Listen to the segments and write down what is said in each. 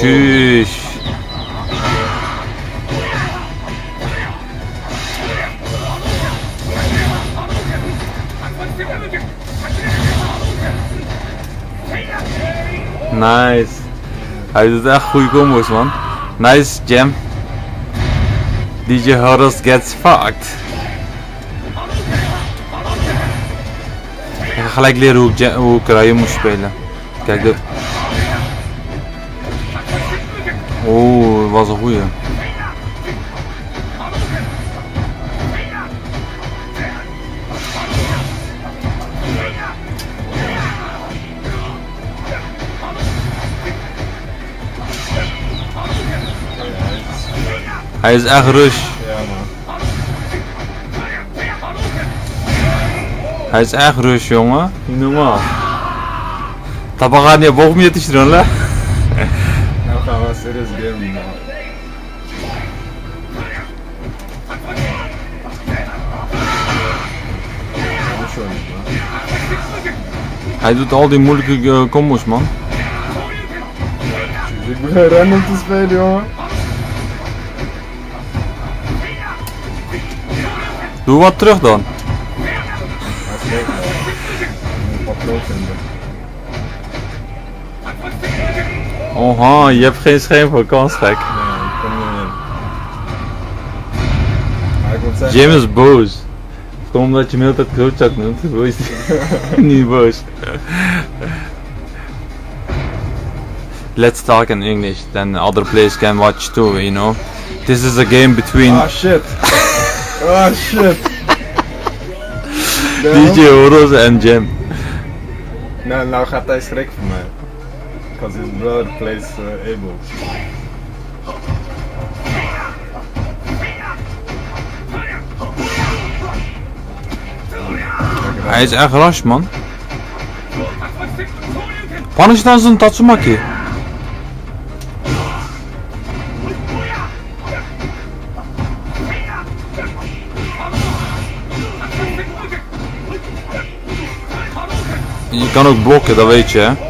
Tschüss. Nice. Hij doet echt goede combos man. Nice jam. DJ Horus gets fucked. Ik ga gelijk leren hoe ik, hoe ik moet spelen. Kijk dit. Dat was een goeie. Hij is echt rush. Ja man. Hij is echt rush jongen. Niet normaal. Tabaga stralen. Nou gaan we man. Hij doet al die moeilijke eh, combos man. Ik begin random te spelen jongen. Doe wat terug dan. Hij is leuk man. Ik moet een Oha, je hebt geen schijn voor kans gek. Nee, ik kom niet in. Maar ik moet zeggen... Jim is boos. Kom omdat je me altijd Kochak noemt. Die? Niet boos. Let's talk in English, then other players can watch too, you know. This is a game between Ah shit. Ah shit. DJ Horus and Jim. Nou, nou gaat hij schrikken van mij. Because his brother plays uh, Abel. Hij is echt rush man. Punish dan zijn Tatsumaki. Je kan ook blokken, dat weet je hè.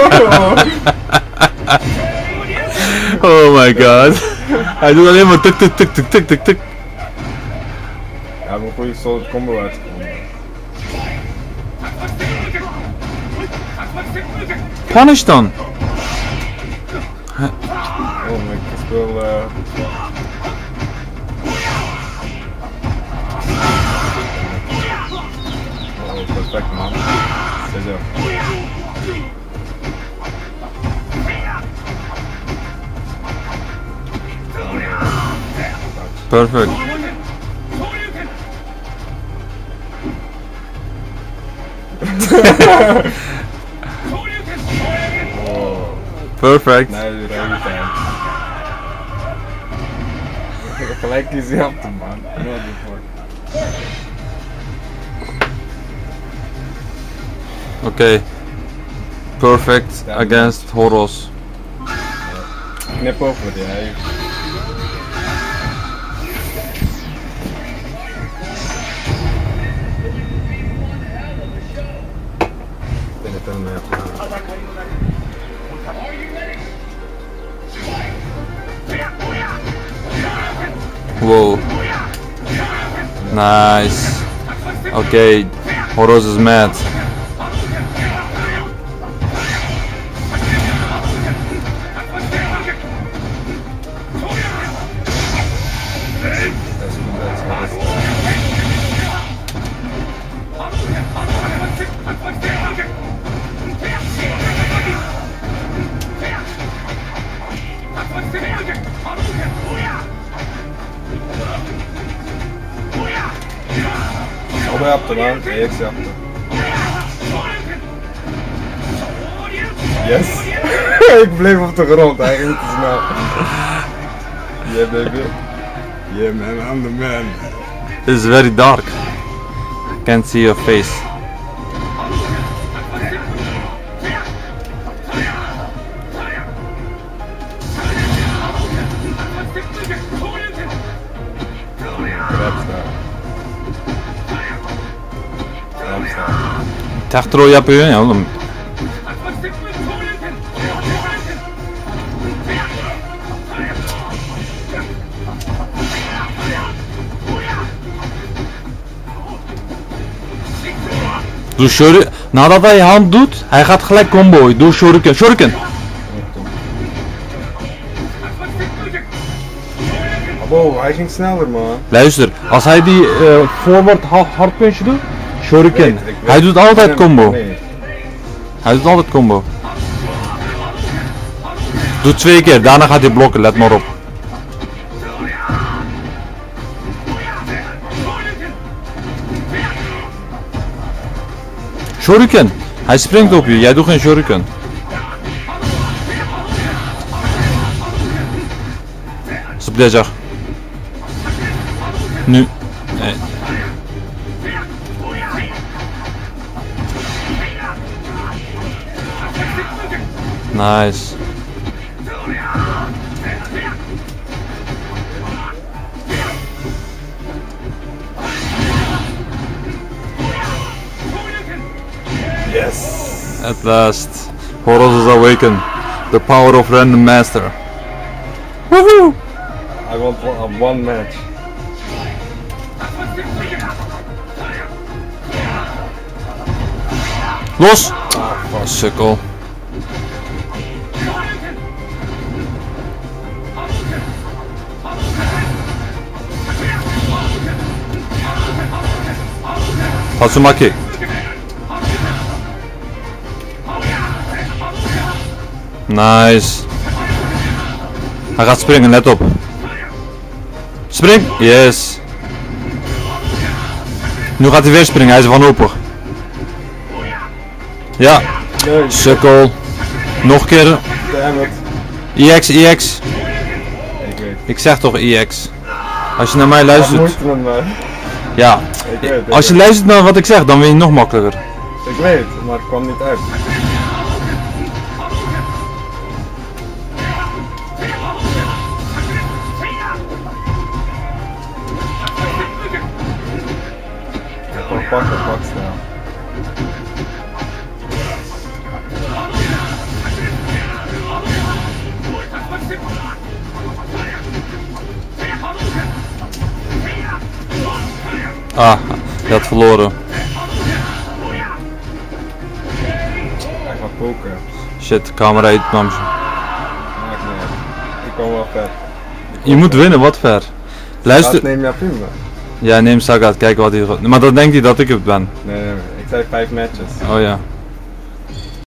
Oh my god. Hij doet alleen maar tuk tuk tuk tuk tuk tuk tuk. Ja, we een goede solid combo uitgekomen. Punish dan. Oh, ik speel. eh Oh, perfect man. Perfect. Oh, Perfect. nee, die rode fan. Gelijk is hij op de man. No before. Oké. Perfect against Horos. Knip over die, hij. Ik ben het er mee Wow. Nice. Oké. Horos is mad. Orada yaptı lan. EX yaptı. Yes. ik bleef op de grond. Hij ging te snel. Yeah baby. Yeah man, I'm the man. It's very dark. Can't see your face. Techtro yapıyorsun ya oğlum. Doe shuriken. Nadat hij hand doet, hij gaat gelijk comboen. Doe shuriken. Shuriken. Abo, hij ging sneller man. Luister, als hij die eh, forward ha- hard punch doet, shuriken. Weet. Hij doet altijd combo. nee. Hij doet altijd combo. Doe twee keer, daarna gaat hij blokken, let maar op. Shuriken. Hij springt op je, jij doet geen shuriken. Zıplayacak. Nu. Evet. Nice. Yes. At last, Horus is awakened. The power of Random Master. Woohoo! I want one, uh, one match. Los! Ah, Sukkel. Tatsumaki. Nice. Hij gaat springen, let op. Spring! Yes. Nu gaat hij weer springen, hij is wanhopig. Ja, sukkel. Nog een keer. EX, EX. Ik zeg toch EX. Als je naar mij luistert. Ja. Ik weet. ik Als je weet. luistert naar wat ik zeg, dan win je nog makkelijker. Ik weet, maar het kwam niet uit. Ik kan pakken, pak snel. Ah, je had verloren. Hij gaat poken. Shit, de camera uit nam ze. Maakt niet uit. Ik kom wel ver. Je moet winnen, wat ver. Dat Luister. neem je man. Ja, neem Sagat, kijk wat hij. Maar dan denkt hij dat ik het ben. Nee, nee, nee. Ik zei vijf matches. Oh ja.